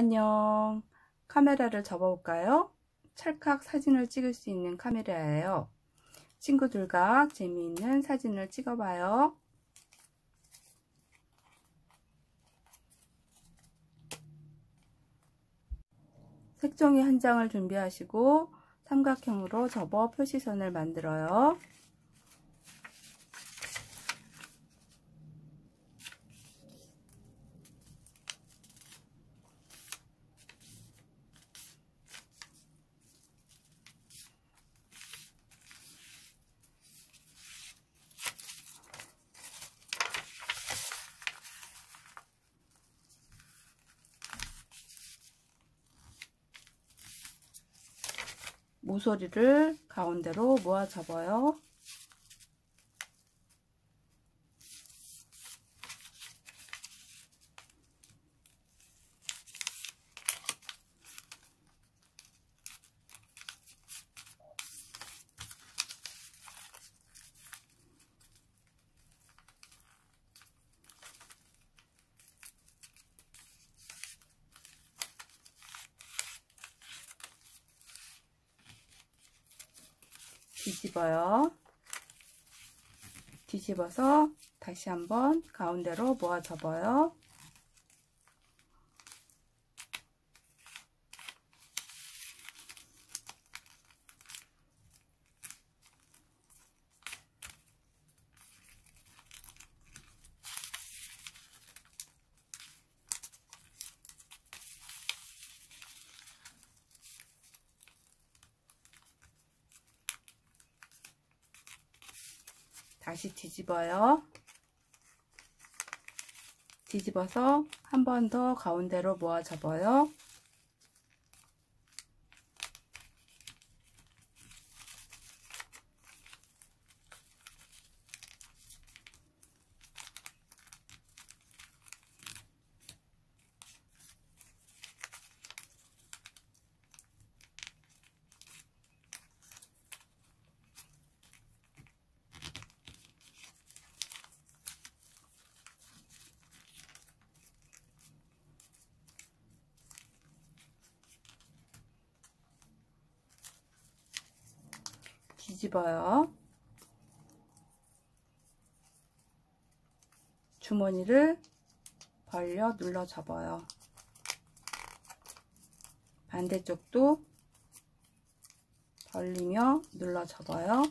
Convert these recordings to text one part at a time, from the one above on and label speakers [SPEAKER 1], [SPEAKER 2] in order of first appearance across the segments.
[SPEAKER 1] 안녕. 카메라를 접어볼까요? 찰칵 사진을 찍을 수 있는 카메라예요. 친구들과 재미있는 사진을 찍어봐요. 색종이 한 장을 준비하시고 삼각형으로 접어 표시선을 만들어요. 모서리를 가운데로 모아 접어요. 뒤집어요. 뒤집어서 다시 한번 가운데로 모아 접어요. 다시 뒤집어요. 뒤집어서 한 번 더 가운데로 모아 접어요. 뒤집어요. 주머니를 벌려 눌러 접어요. 반대쪽도 벌리며 눌러 접어요.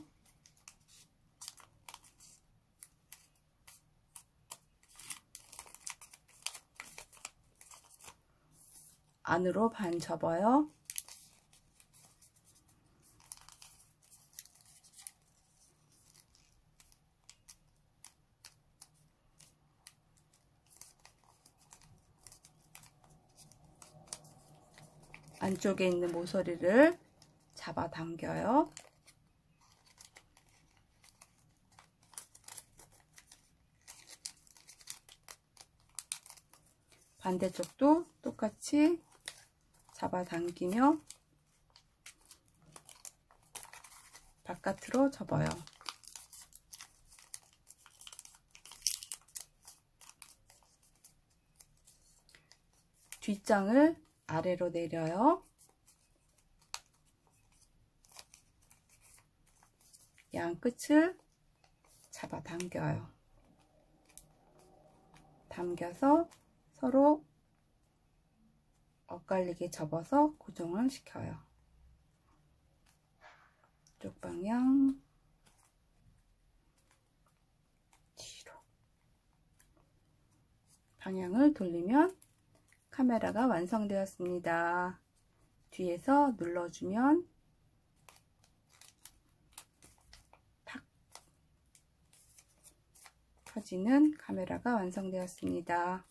[SPEAKER 1] 안으로 반 접어요. 안쪽에 있는 모서리를 잡아 당겨요. 반대쪽도 똑같이 잡아 당기며 바깥으로 접어요. 뒷장을 아래로 내려요. 양 끝을 잡아 당겨요. 당겨서 서로 엇갈리게 접어서 고정을 시켜요. 쪽 방향 뒤로 방향을 돌리면 카메라가 완성되었습니다. 뒤에서 눌러주면 탁 켜지는 카메라가 완성되었습니다.